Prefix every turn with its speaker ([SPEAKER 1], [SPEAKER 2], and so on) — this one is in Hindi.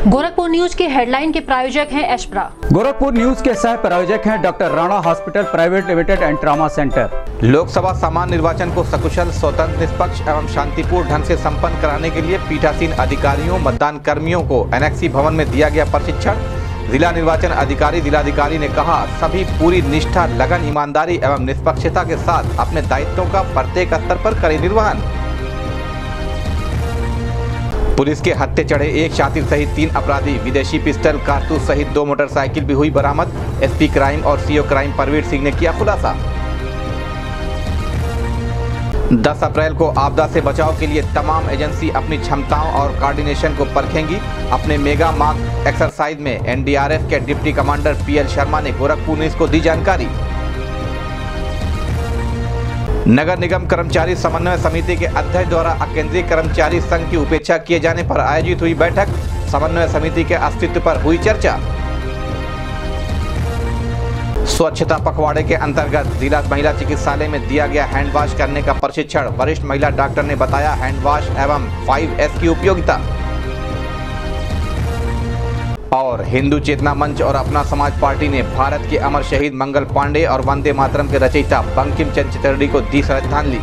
[SPEAKER 1] न्यूज़ के हेडलाइन के प्रायोजक हैं एशप्रा।
[SPEAKER 2] गोरखपुर न्यूज़ के सह प्रायोजक हैं doctor Rana hospital private limited and trauma centre.
[SPEAKER 3] Lok Sabha सामान्य निर्वाचन को सकुशल स्वतंत्र निष्पक्ष एवं शांतिपूर्ण ढंग से संपन्न कराने के लिए पीठासीन अधिकारियों मतदान कर्मियों को एनएक्सी भवन में दिया गया प्रशिक्षण। जिला निर्वाचन अधिकारी जिलाधिकारी ने कहा सभी पूरी निष्ठा लगन ईमानदारी एवं निष्पक्षता के साथ अपने दायित्वों का प्रत्येक स्तर पर करें निर्वहन। पुलिस के हत्थे चढ़े एक शातिर सहित तीन अपराधी, विदेशी पिस्टल, कारतूस सहित दो मोटरसाइकिल भी हुई बरामद। एसपी क्राइम और सीओ क्राइम परवीर सिंह ने किया खुलासा। 10 अप्रैल को आपदा से बचाव के लिए तमाम एजेंसी अपनी क्षमताओं और कोऑर्डिनेशन को परखेंगी। अपने मेगा मार्क एक्सरसाइज में एनडीआरएफ के डिप्टी कमांडर पीएल शर्मा ने गोरखपुर न्यूज़ को दी जानकारी। नगर निगम कर्मचारी समन्वय समिति के अध्यक्ष द्वारा केंद्रीय कर्मचारी संघ की उपेक्षा किए जाने पर आयोजित हुई बैठक। समन्वय समिति के अस्तित्व पर हुई चर्चा। स्वच्छता पखवाड़े के अंतर्गत जिला महिला चिकित्सालय में दिया गया हैंड वॉश करने का प्रशिक्षण। वरिष्ठ महिला डॉक्टर ने बताया हैंड वॉश एवं 5S की उपयोगिता। और हिंदू चेतना मंच और अपना समाज पार्टी ने भारत के अमर शहीद मंगल पांडे और वंदे मातरम के रचयिता बंकिम चंद चटर्जी को दी श्रद्धांजलि।